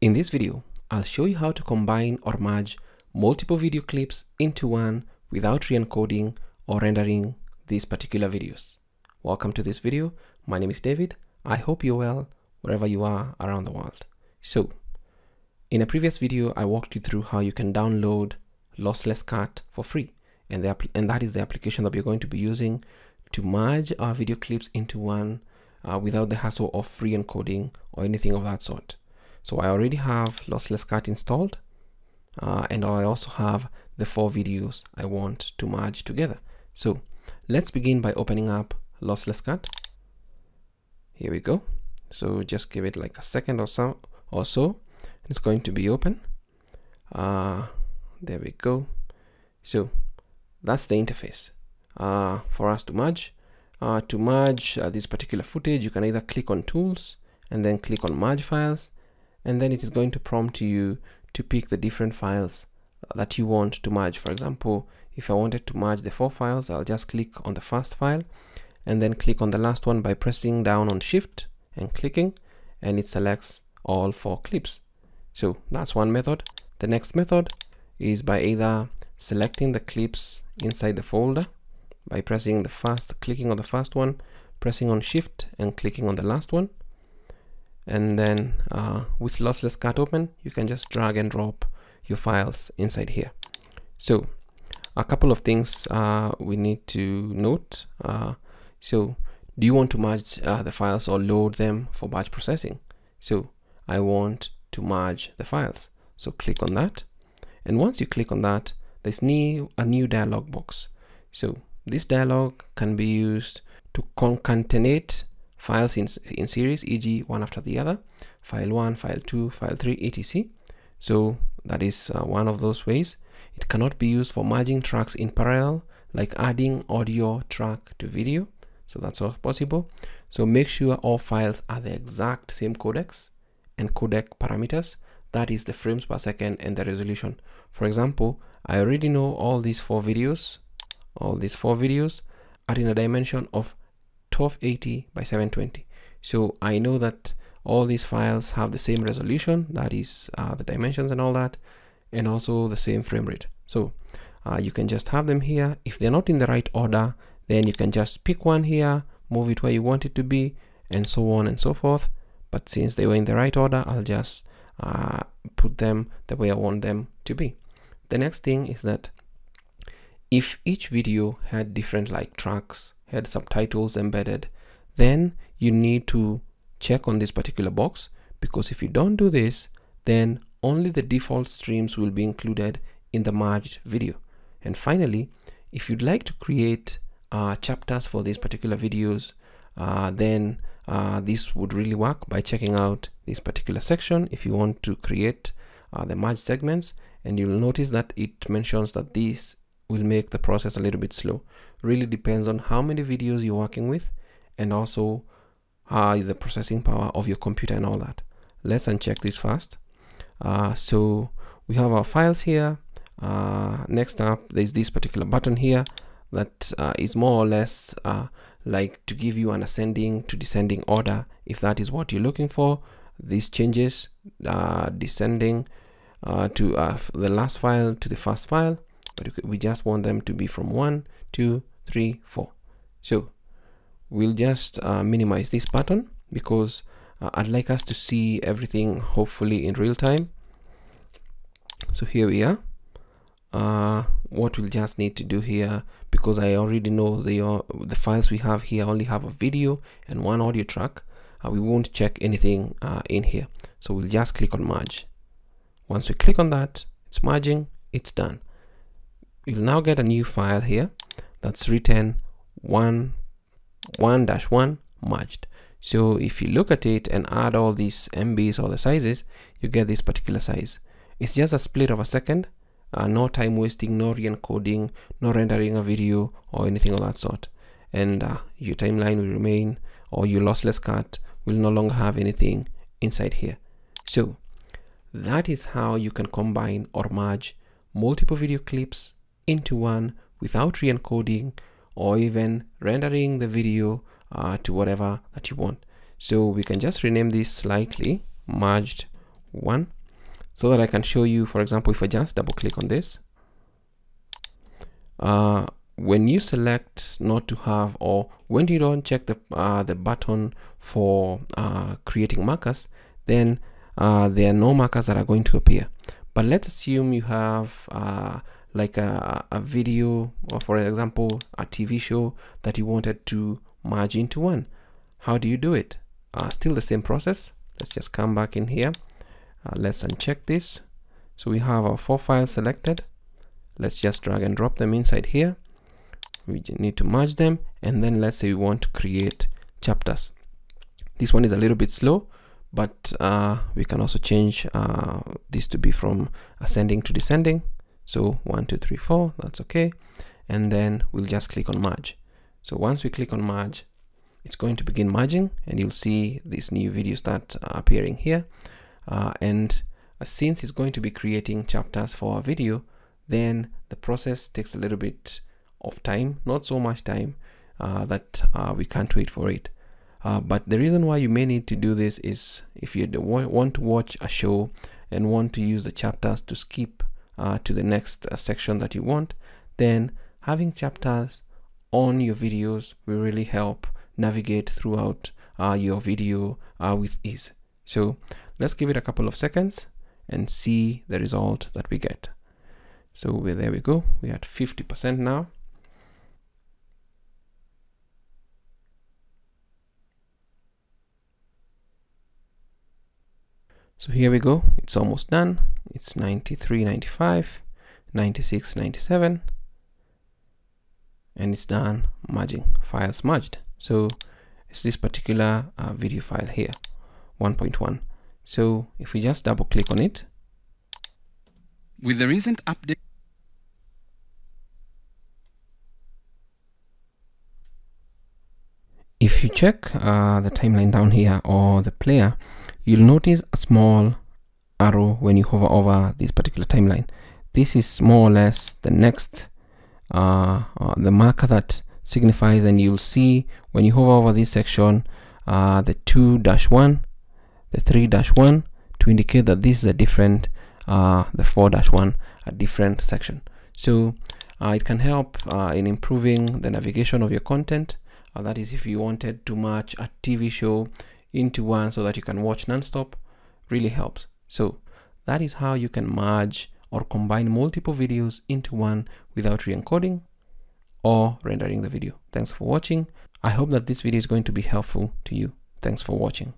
In this video, I'll show you how to combine or merge multiple video clips into one without re-encoding or rendering these particular videos. Welcome to this video. My name is David. I hope you're well wherever you are around the world. So, in a previous video, I walked you through how you can download Lossless Cut for free. And, the and that is the application that we're going to be using to merge our video clips into one uh, without the hassle of re-encoding or anything of that sort. So I already have Lossless Cut installed uh, and I also have the four videos I want to merge together. So let's begin by opening up Lossless Cut. Here we go. So just give it like a second or so or so. It's going to be open. Uh, there we go. So that's the interface uh, for us to merge. Uh, to merge uh, this particular footage, you can either click on tools and then click on merge files and then it is going to prompt you to pick the different files that you want to merge. For example, if I wanted to merge the four files, I'll just click on the first file and then click on the last one by pressing down on shift and clicking and it selects all four clips. So that's one method. The next method is by either selecting the clips inside the folder by pressing the first, clicking on the first one, pressing on shift and clicking on the last one and then uh, with lossless cut open you can just drag and drop your files inside here. So a couple of things uh, we need to note uh, so do you want to merge uh, the files or load them for batch processing? So I want to merge the files. So click on that. And once you click on that there's new a new dialog box. So this dialog can be used to concatenate files in, in series, e.g. one after the other, file 1, file 2, file 3, etc. So that is uh, one of those ways. It cannot be used for merging tracks in parallel, like adding audio track to video. So that's all possible. So make sure all files are the exact same codecs and codec parameters. That is the frames per second and the resolution. For example, I already know all these four videos, all these four videos are in a dimension of 1280 by 720 so I know that all these files have the same resolution that is uh, the dimensions and all that and also the same frame rate. So uh, you can just have them here. If they're not in the right order then you can just pick one here move it where you want it to be and so on and so forth. But since they were in the right order I'll just uh, put them the way I want them to be. The next thing is that if each video had different like tracks had subtitles embedded, then you need to check on this particular box because if you don't do this, then only the default streams will be included in the merged video. And finally, if you'd like to create uh, chapters for these particular videos, uh, then uh, this would really work by checking out this particular section if you want to create uh, the merged segments and you'll notice that it mentions that this will make the process a little bit slow. Really depends on how many videos you're working with and also uh, the processing power of your computer and all that. Let's uncheck this first. Uh, so we have our files here. Uh, next up there's this particular button here that uh, is more or less uh, like to give you an ascending to descending order. If that is what you're looking for these changes uh, descending to the last file to the first file but we just want them to be from one two three four. So we'll just uh, minimize this button because uh, I'd like us to see everything hopefully in real time. So here we are. Uh, what we'll just need to do here because I already know the uh, the files we have here only have a video and one audio track uh, we won't check anything uh, in here. So we'll just click on merge. Once we click on that it's merging it's done you'll now get a new file here that's written 1 1 dash 1 merged so if you look at it and add all these MBs or the sizes you get this particular size. It's just a split of a second uh, no time wasting no re-encoding no rendering a video or anything of that sort. And uh, your timeline will remain or your lossless cut will no longer have anything inside here. So that is how you can combine or merge multiple video clips into one without re-encoding or even rendering the video uh, to whatever that you want. So we can just rename this slightly merged one so that I can show you, for example, if I just double click on this, uh, when you select not to have or when you don't check the uh, the button for uh, creating markers then uh, there are no markers that are going to appear. But let's assume you have uh, like a, a video or for example a TV show that you wanted to merge into one. How do you do it? Uh, still the same process. Let's just come back in here. Uh, let's uncheck this. So we have our four files selected. Let's just drag and drop them inside here. We need to merge them and then let's say we want to create chapters. This one is a little bit slow but uh, we can also change uh, this to be from ascending to descending so one two three four that's okay. And then we'll just click on merge. So once we click on merge it's going to begin merging and you'll see this new video start uh, appearing here. Uh, and uh, since it's going to be creating chapters for our video then the process takes a little bit of time, not so much time uh, that uh, we can't wait for it. Uh, but the reason why you may need to do this is if you want to watch a show and want to use the chapters to skip uh, to the next uh, section that you want, then having chapters on your videos will really help navigate throughout uh, your video with ease. So let's give it a couple of seconds and see the result that we get. So there we go. We're at 50% now. So here we go. It's almost done. It's 93, 95, 96, 97. And it's done merging. Files merged. So it's this particular uh, video file here, 1.1. So if we just double click on it. With the recent update. If you check uh, the timeline down here or the player, you'll notice a small arrow when you hover over this particular timeline. This is more or less the next, uh, uh, the marker that signifies and you'll see when you hover over this section, uh, the 2-1, the 3-1 to indicate that this is a different, uh, the 4-1, a different section. So uh, it can help uh, in improving the navigation of your content. that is if you wanted to match a TV show into one so that you can watch nonstop really helps. So that is how you can merge or combine multiple videos into one without re-encoding or rendering the video. Thanks for watching. I hope that this video is going to be helpful to you. Thanks for watching.